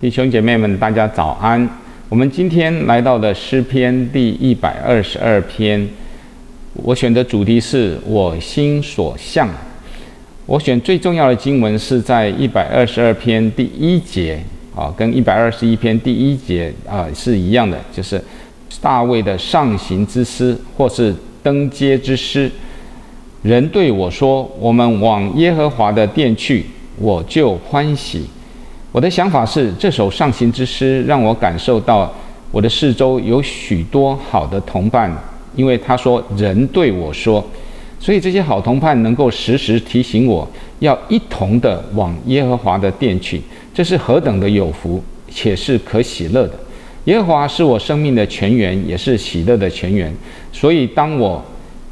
弟兄姐妹们，大家早安。我们今天来到的诗篇第一百二十二篇，我选的主题是我心所向。我选最重要的经文是在一百二十二篇第一节啊，跟一百二十一篇第一节啊是一样的，就是大卫的上行之诗，或是登阶之诗。人对我说：“我们往耶和华的殿去，我就欢喜。”我的想法是，这首上行之诗让我感受到我的四周有许多好的同伴，因为他说人对我说，所以这些好同伴能够时时提醒我要一同的往耶和华的殿去，这是何等的有福，且是可喜乐的。耶和华是我生命的泉源，也是喜乐的泉源，所以当我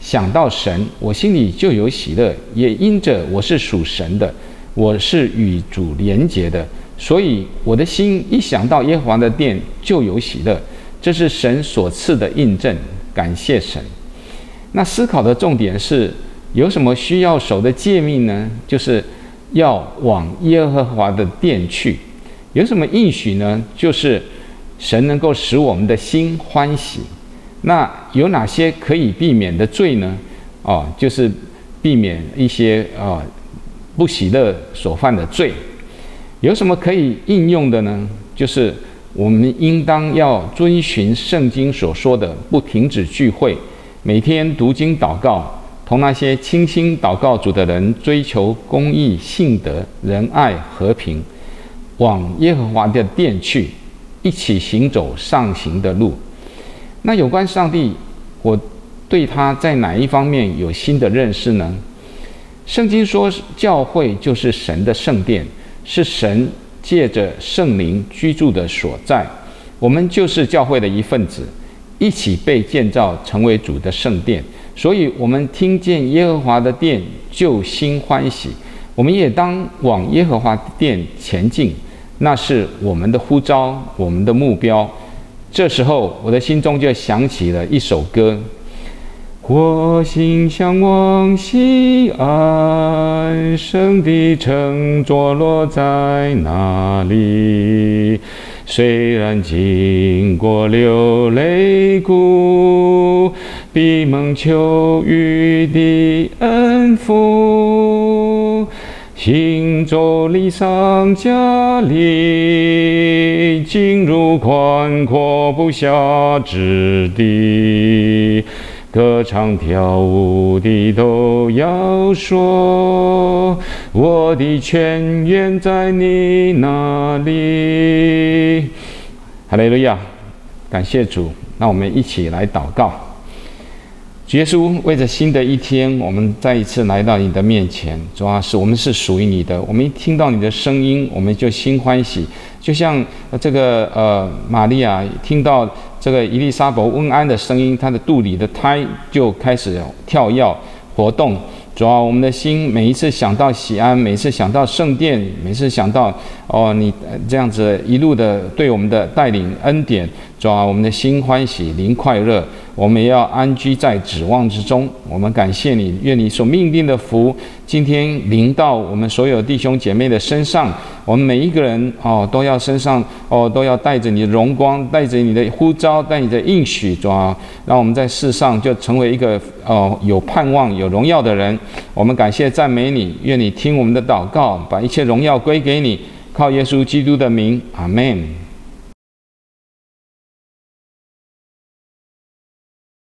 想到神，我心里就有喜乐，也因着我是属神的，我是与主连结的。所以我的心一想到耶和华的殿就有喜乐，这是神所赐的印证，感谢神。那思考的重点是有什么需要守的诫命呢？就是要往耶和华的殿去。有什么应许呢？就是神能够使我们的心欢喜。那有哪些可以避免的罪呢？哦，就是避免一些啊不喜乐所犯的罪。有什么可以应用的呢？就是我们应当要遵循圣经所说的，不停止聚会，每天读经祷告，同那些倾心祷告主的人，追求公义、信德、仁爱、和平，往耶和华的殿去，一起行走上行的路。那有关上帝，我对他在哪一方面有新的认识呢？圣经说，教会就是神的圣殿。是神借着圣灵居住的所在，我们就是教会的一份子，一起被建造成为主的圣殿。所以，我们听见耶和华的殿就心欢喜。我们也当往耶和华殿前进，那是我们的呼召，我们的目标。这时候，我的心中就想起了一首歌。我心向往西安，圣的城坐落在哪里？虽然经过流泪谷，必蒙秋雨的恩福。行走离上加里，进入宽阔不暇之地。歌唱跳舞的都要说，我的泉源在你那里。哈利路亚，感谢主。让我们一起来祷告。耶稣，为着新的一天，我们再一次来到你的面前。主要是我们是属于你的，我们一听到你的声音，我们就心欢喜。就像这个呃，玛利亚听到。这个伊丽莎白温安的声音，她的肚里的胎就开始跳跃活动。主要我们的心每一次想到喜安，每次想到圣殿，每次想到哦，你这样子一路的对我们的带领恩典，主要我们的心欢喜，灵快乐。我们也要安居在指望之中。我们感谢你，愿你所命定的福今天临到我们所有弟兄姐妹的身上。我们每一个人哦，都要身上哦，都要带着你的荣光，带着你的呼召，带你的应许，主啊，让我们在世上就成为一个哦有盼望、有荣耀的人。我们感谢赞美你，愿你听我们的祷告，把一切荣耀归给你。靠耶稣基督的名，阿门。